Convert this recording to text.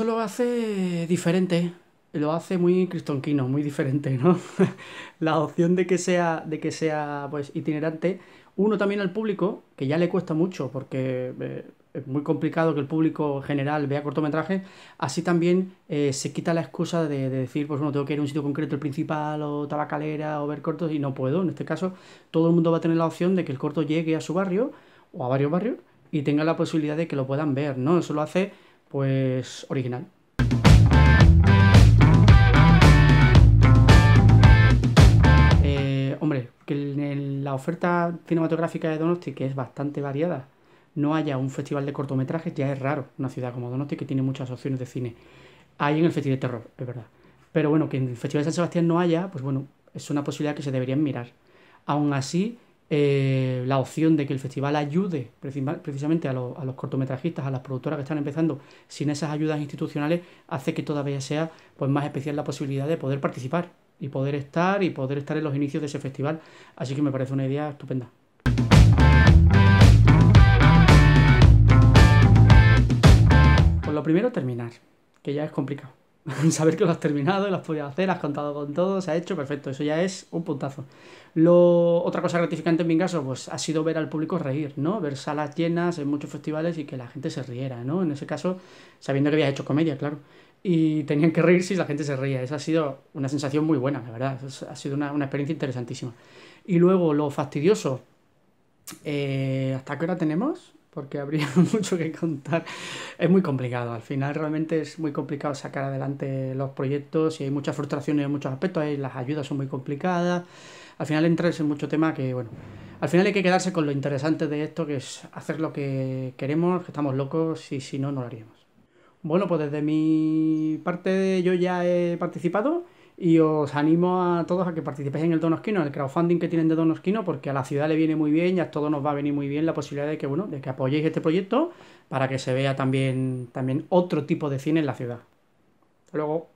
hace diferente, lo hace muy cristonquino, muy diferente, ¿no? la opción de que sea, de que sea pues itinerante, uno también al público, que ya le cuesta mucho, porque eh, es muy complicado que el público general vea cortometrajes, así también eh, se quita la excusa de, decir, pues bueno, tengo que ir a un sitio concreto, el principal, o tabacalera, o ver cortos, y no puedo. En este caso, todo el mundo va a tener la opción de que el corto llegue a su barrio, o a varios barrios, y tenga la posibilidad de que lo puedan ver, ¿no? Eso lo hace, pues, original. Eh, hombre, que en la oferta cinematográfica de Donosti, que es bastante variada, no haya un festival de cortometrajes ya es raro. Una ciudad como Donosti que tiene muchas opciones de cine. Hay en el Festival de Terror, es verdad. Pero bueno, que en el Festival de San Sebastián no haya, pues bueno, es una posibilidad que se deberían mirar. Aún así, eh, la opción de que el festival ayude precisamente a, los cortometrajistas, a las productoras que están empezando, sin esas ayudas institucionales, hace que todavía sea pues, más especial la posibilidad de poder participar y poder estar y poder estar en los inicios de ese festival. Así que me parece una idea estupenda. lo primero, terminar, que ya es complicado. Saber que lo has terminado, lo has podido hacer, has contado con todo, se ha hecho, perfecto, eso ya es un puntazo. Lo, otra cosa gratificante en mi caso, pues ha sido ver al público reír, ¿no? Ver salas llenas en muchos festivales y que la gente se riera, ¿no? En ese caso, sabiendo que había hecho comedia, claro. Y tenían que reírse y la gente se reía. Esa ha sido una sensación muy buena, la verdad. ha sido una, una experiencia interesantísima. Y luego, lo fastidioso. Eh, ¿Hasta qué hora tenemos? Porque habría mucho que contar. Es muy complicado, al final realmente es muy complicado sacar adelante los proyectos y hay muchas frustraciones en muchos aspectos, las ayudas son muy complicadas, al final entras en mucho tema que, bueno, al final hay que quedarse con lo interesante de esto, que es hacer lo que queremos, que estamos locos y si no, no lo haríamos. Bueno, pues desde mi parte yo ya he participado y os animo a todos a que participéis en el Donosquino, en el crowdfunding que tienen de Donosquino, porque a la ciudad le viene muy bien y a todos nos va a venir muy bien la posibilidad de que, bueno, de que apoyéis este proyecto para que se vea también, también otro tipo de cine en la ciudad. Hasta luego.